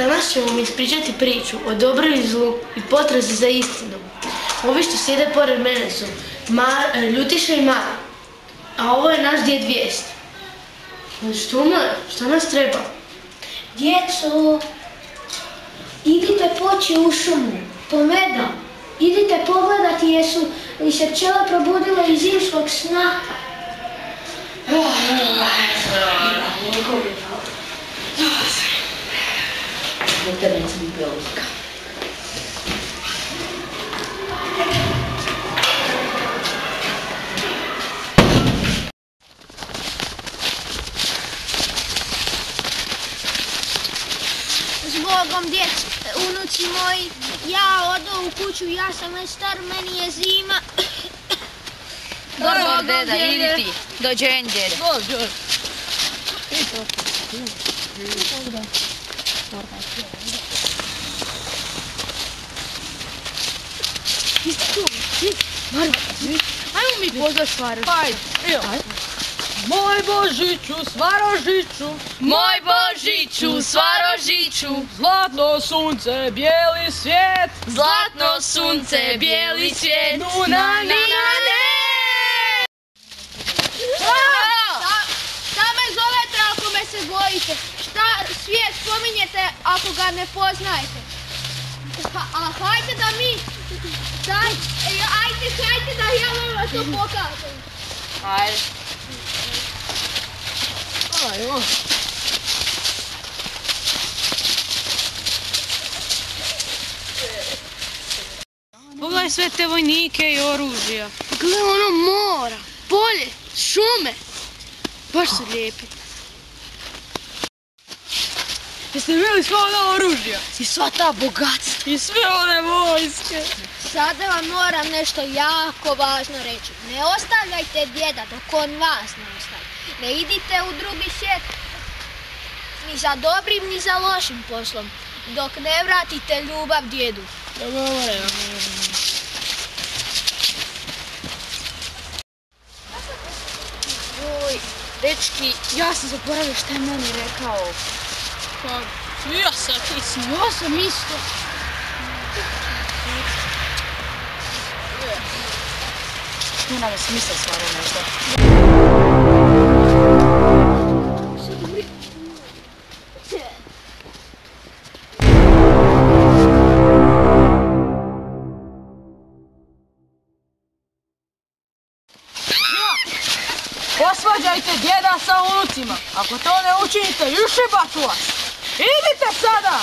danas ćemo mi ispričati priču o dobru i zlu i potrazi za istinom. Ovi što sjede pored mene su Mar, e, Ljutiša i Mara. A ovo je naš djed vijest. Što, ma, što nas treba? Djeco, idite poći u šumu, po meda. Idite pogledati jesu li se pčele probudile iz zimskog sna. Zbogom djec, unuci moji, ja odo u kuću, ja sam već star, meni je zima. Dobro, deda, idi ti. Dođen, deda. Ajmo mi pozvat stvari. Moj Božiću, Svarožiću, Moj Božiću, Svarožiću, zlatno sunce, bijeli svijet, zlatno sunce, bijeli svijet. Nu, na, na, na, ne! Šta me zovete ako me se bojite? Šta svijet spominjete ako ga ne poznajete? Ha, a hajde da mi... Daj, e, ajde, hajde da ja vam to pokažem. Ajde. Ajmo. Pogledaj sve te vojnike i oružja. Gle ono mora, polje, šume. Baš su lijepi. Jeste vidjeli sva ona oružja? I sva ta bogatstva. I sve one vojske. Sada vam moram nešto jako važno reći. Ne ostavljajte djeda dok on vas ne ostavi. Ne idite u drugi svijet ni za dobrim ni za lošim poslom. Dok ne vratite ljubav djedu. Oj, dečki, ja sam zaboravio što je meni rekao. Pa, ja sam si. Ja sam isto. Nema mi smisla stvarno nešto. Posvađajte djeda sa unucima. Ako to ne učinite, ušibat ću vas. Idite sada!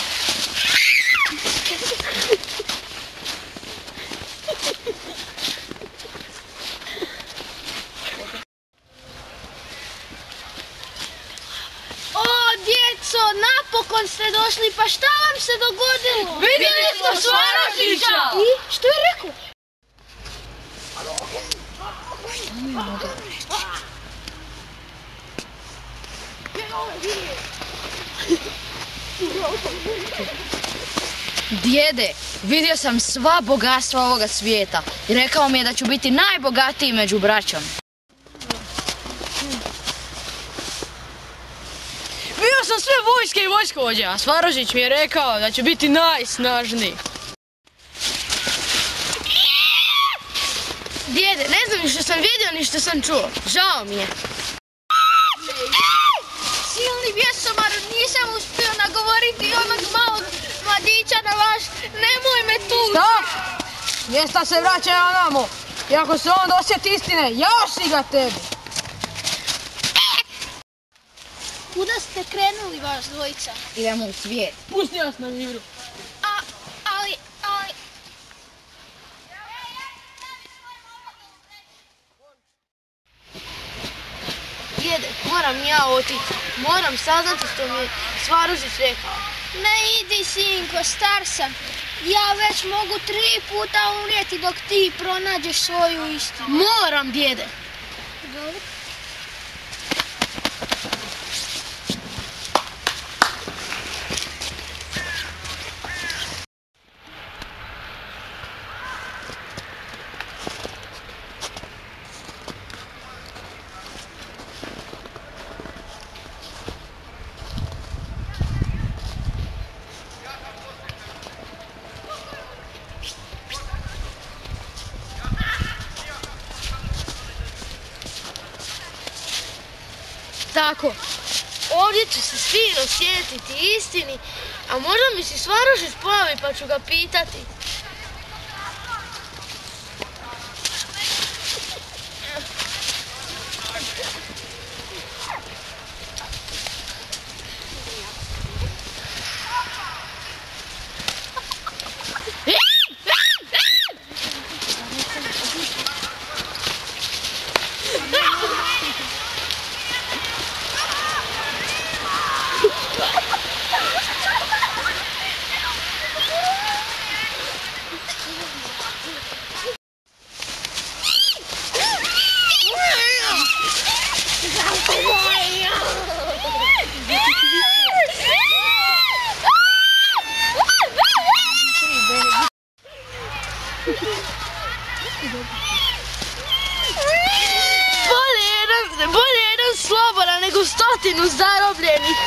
O, djeco, napokon ste došli, pa šta vam se dogodilo? Vidjeli smo Svarožića! I, što je rekao? Djede, vidio sam sva bogatstva ovoga svijeta i rekao mi je da ću biti najbogatiji među braćom. Vidio sam sve vojske i vojskovođe, a Svarožić mi je rekao da će biti najsnažniji. Djede, ne znam ni što sam vidio ni što sam čuo. Žao mi je. Nagovoriti onog malog mladića na vaš, nemoj me tu. Šta? Mjesta se vraća na namo. I ako se on dosjeti istine, još si ga tebi. Kuda ste krenuli vas dvojica? Idemo u svijet. Pusti nas na miru. A, ali, ali... Djede, moram ja otići. Moram saznati što mi je Svaružić rekao. Ne idi, sinko, star sam. Ja već mogu tri puta umrijeti dok ti pronađeš svoju istinu. Moram, djede. Dobro. Tako? Ovdje ću se fino sjetiti istini, a možda mi se Svarošić pojavi pa ću ga pitati. Nego stotinu zarobljenih.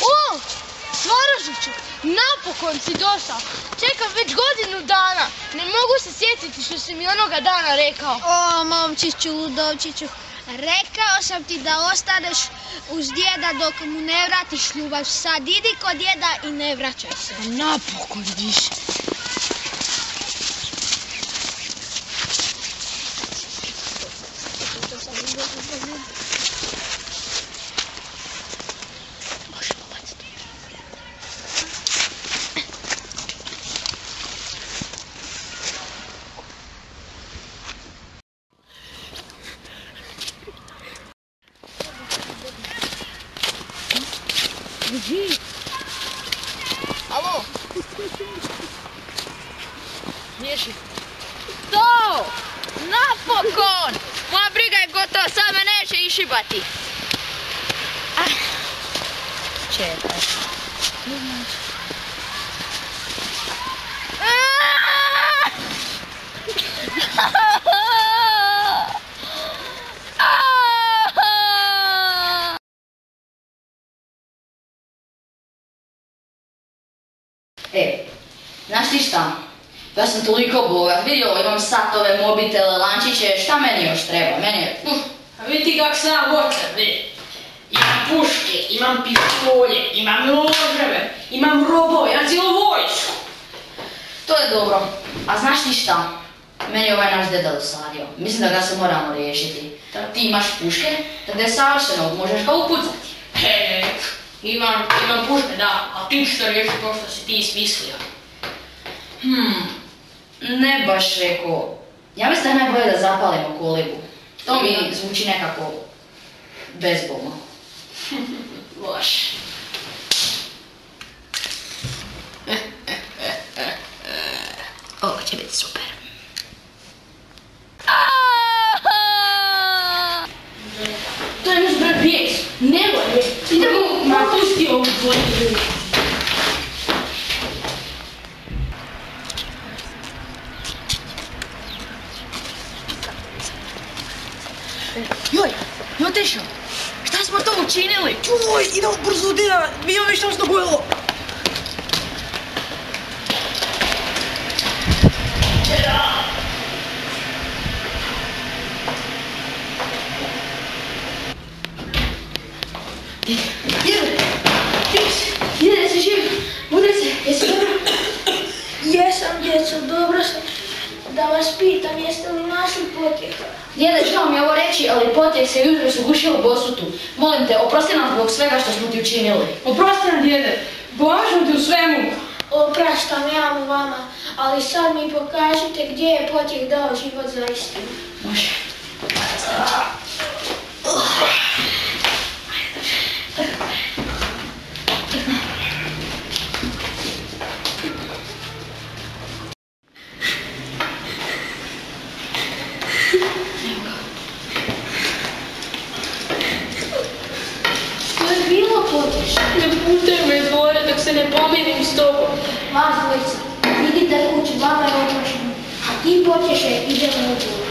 O! Svaražiću, napokon si došao. Čekam već godinu dana. Ne mogu se sjetiti što si mi onoga dana rekao. O, momčiću Ludovčiću, rekao sam ti da ostaneš uz djeda dok mu ne vratiš ljubav. Sad idi kod djeda i ne vraćaj se. Napokon više. Miješi. To! Napokon! Moja briga je gotova, sad me neće išibati. Ah. Čekaj. E, znaš ti šta? Ja sam toliko bogat, vidio, imam satove, mobitele, lančiće, šta meni još treba? Meni je, uf, A vidi kak sam ja voćan, vidi. Imam puške, imam pistolje, imam noževe, imam robove, imam cijelu vojsku. to je dobro. A znaš ti šta? Meni je ovaj naš deda dosadio. Mislim da ga se moramo riješiti. Ti imaš puške, da je savršeno, možeš ga upucati. He, imam, imam puške, da, a ti što riješi to što si ti smislio. Hmm, ne baš rekao. Ja mislim da je najbolje da zapalimo kolibu. To mi zvuči nekako bezbolno. Loš. Ovo će biti super. To je naš brat bijeć. Nemoj, idemo, ma pusti ovu tvoju Joj, Joteša, šta smo to učinili? Čuj, idemo brzo dina, mi što se dogodilo. Jesam, djeco, dobro sam. Da vas pitam, jeste li našli potjeha? Djede, žao mi je ovo reći, ali potjek se jutros ugušio u Bosutu. Molim te, oprosti nam zbog svega što smo ti učinili. Oprosti nam djede, pomažem ti u svemu. Opraštam ja mu vama, ali sad mi pokažite gdje je potjeh dao život za istinu. Može. Što je bilo potješ? Ne puštaj me iz vode dok se ne pomirim s tobom. Vas dvojica, idite kući, vama je oprašeno. A ti potješe, idemo u dvor.